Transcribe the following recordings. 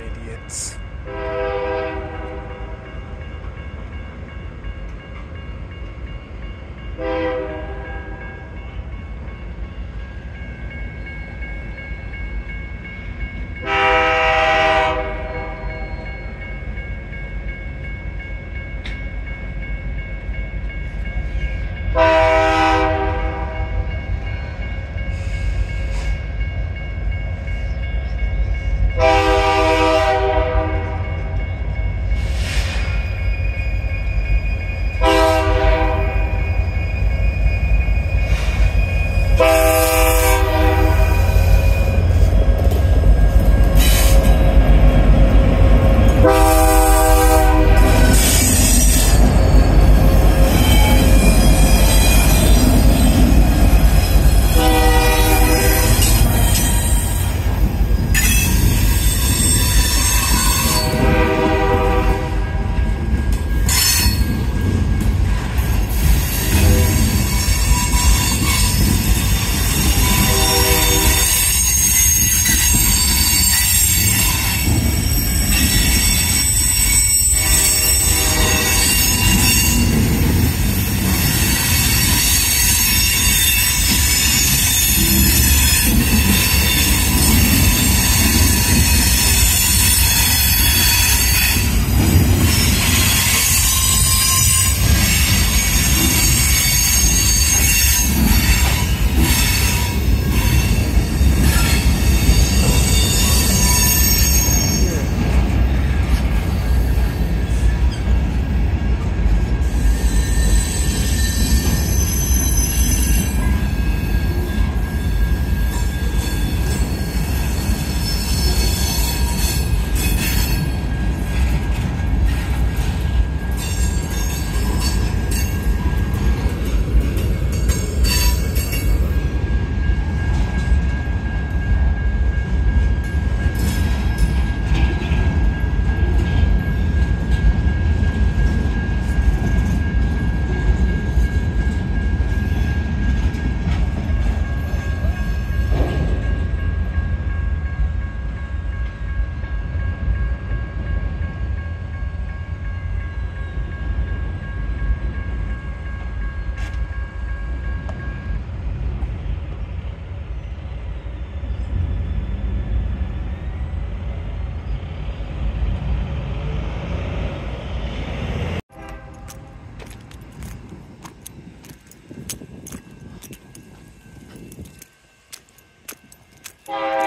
idiots. Bye.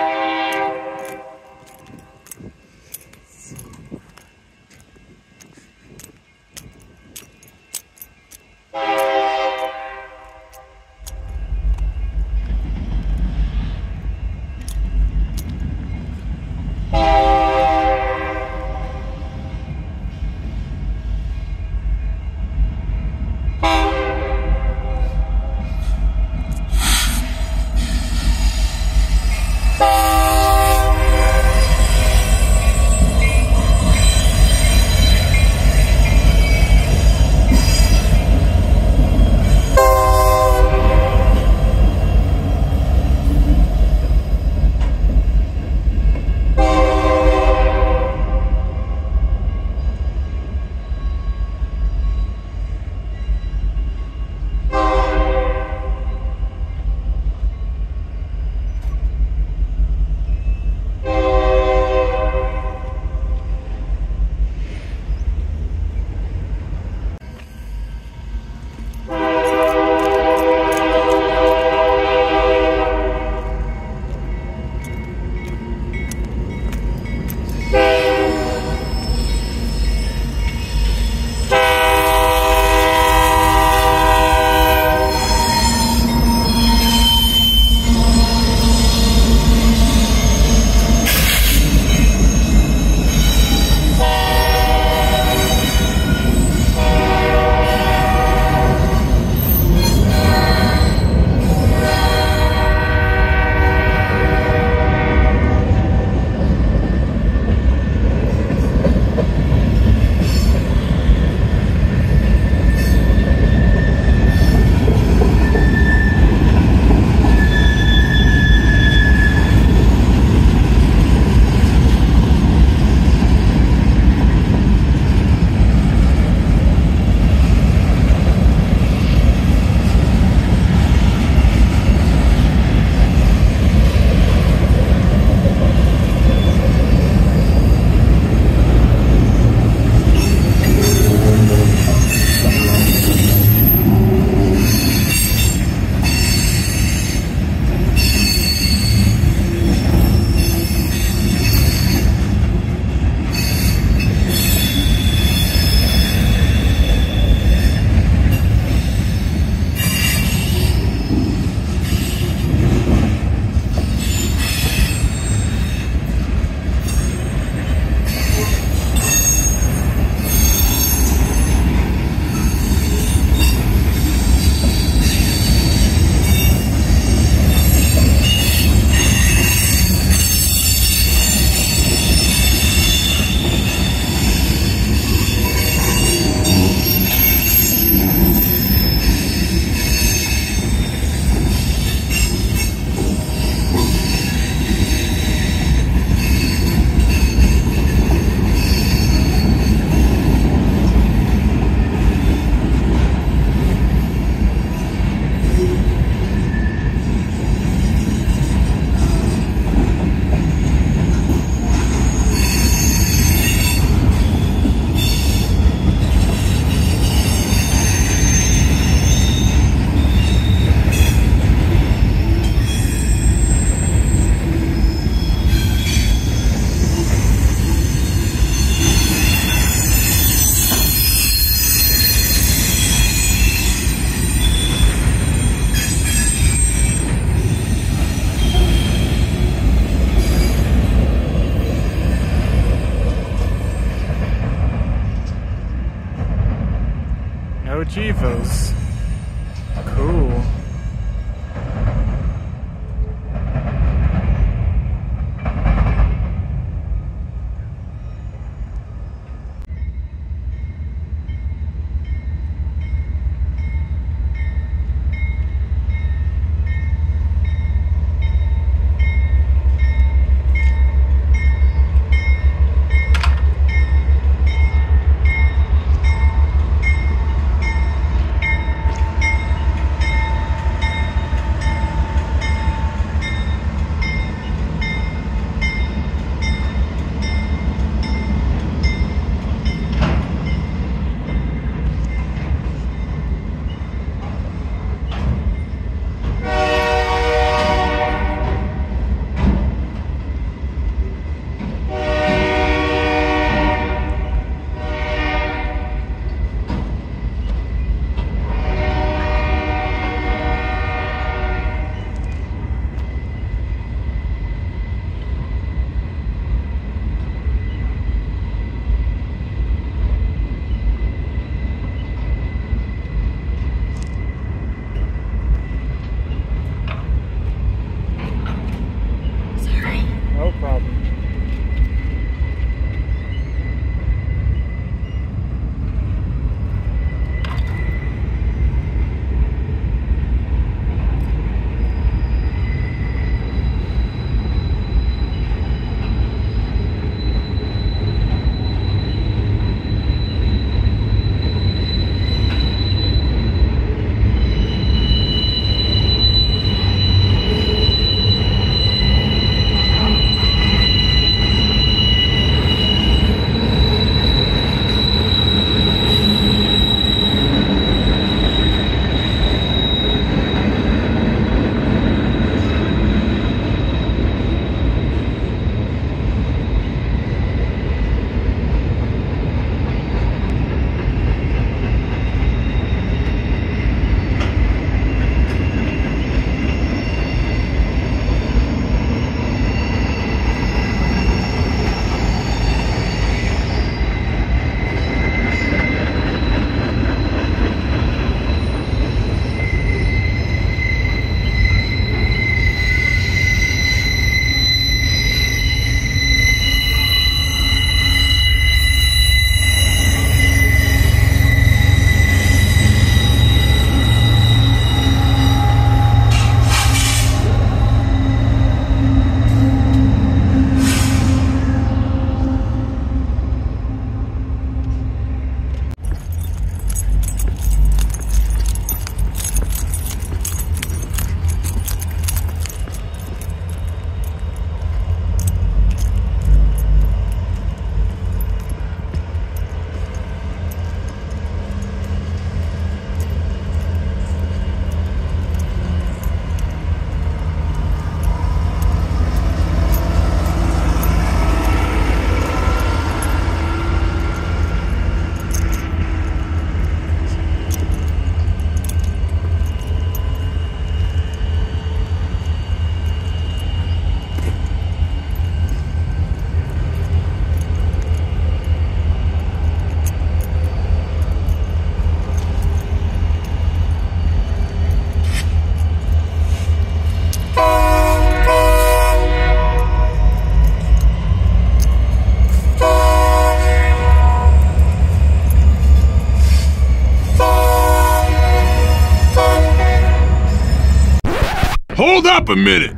Minute.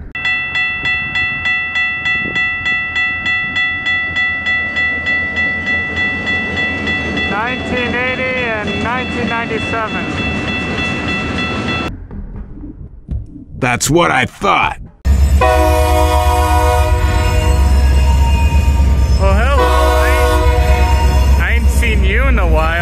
Nineteen eighty and nineteen ninety-seven. That's what I thought. Well, hello. I ain't seen you in a while.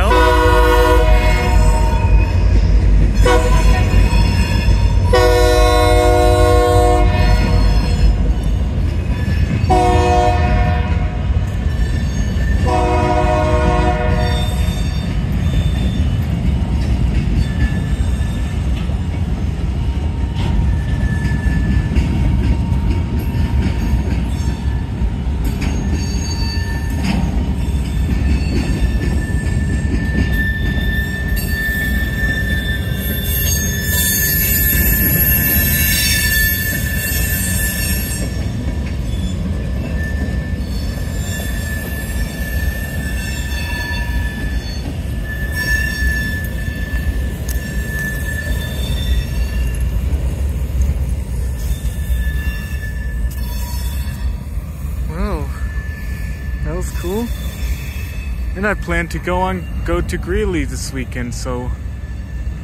And I plan to go on go to Greeley this weekend, so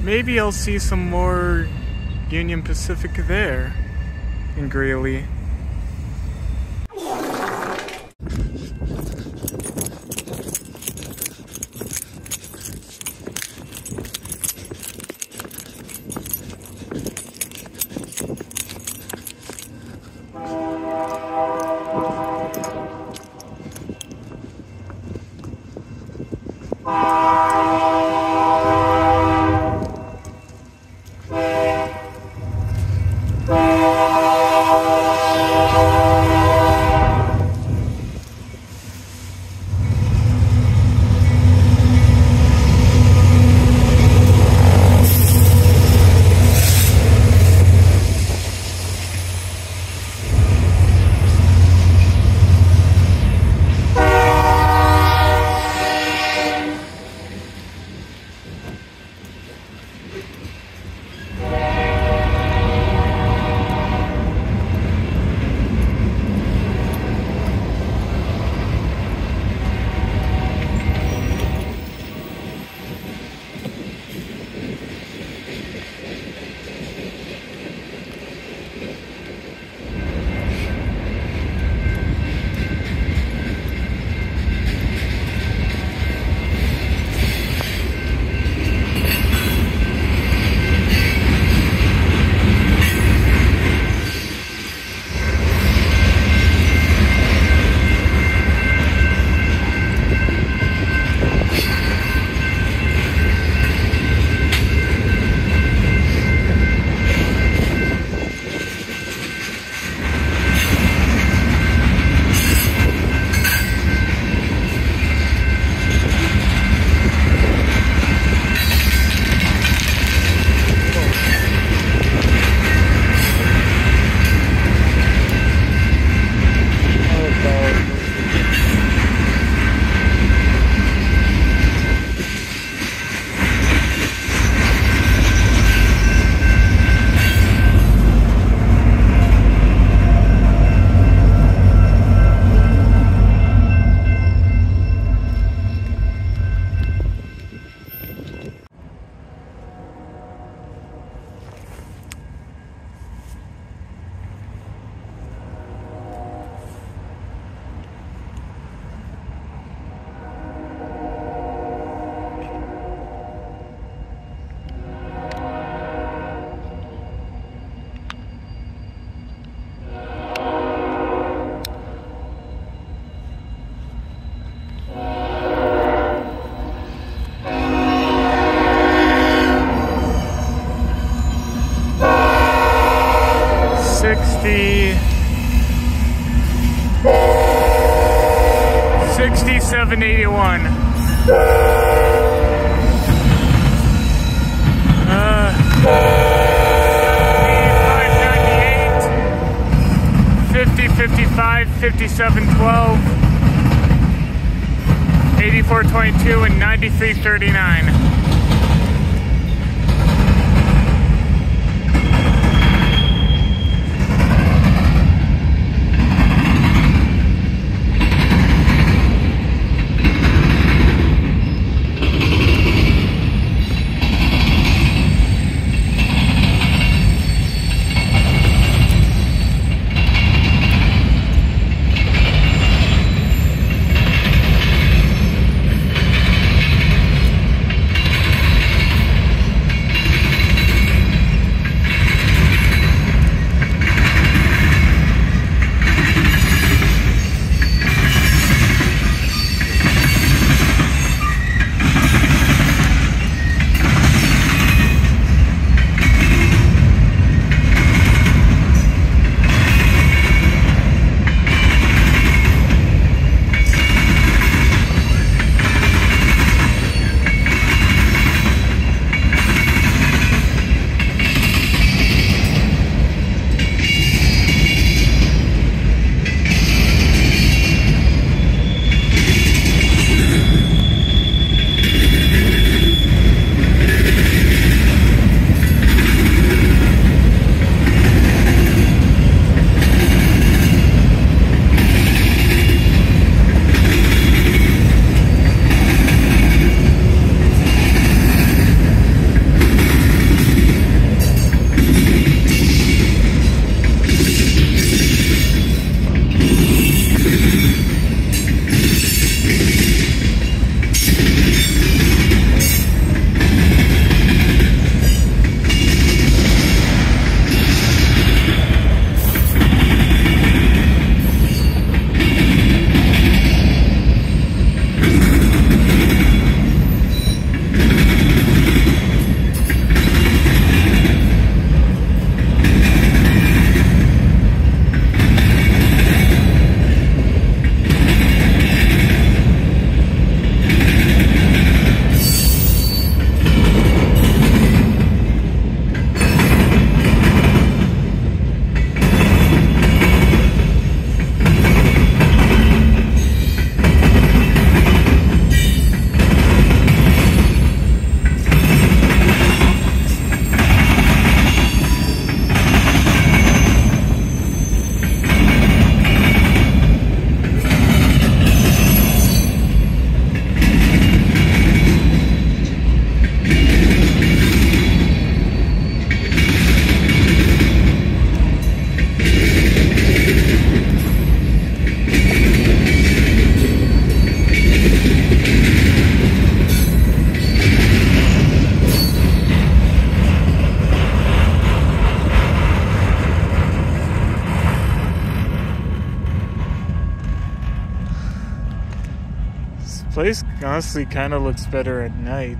maybe I'll see some more Union Pacific there in Greeley. Place honestly kind of looks better at night.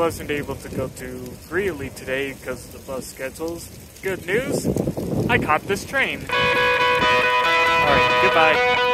Wasn't able to go to Greeley today because of the bus schedules. Good news, I caught this train. Alright, goodbye.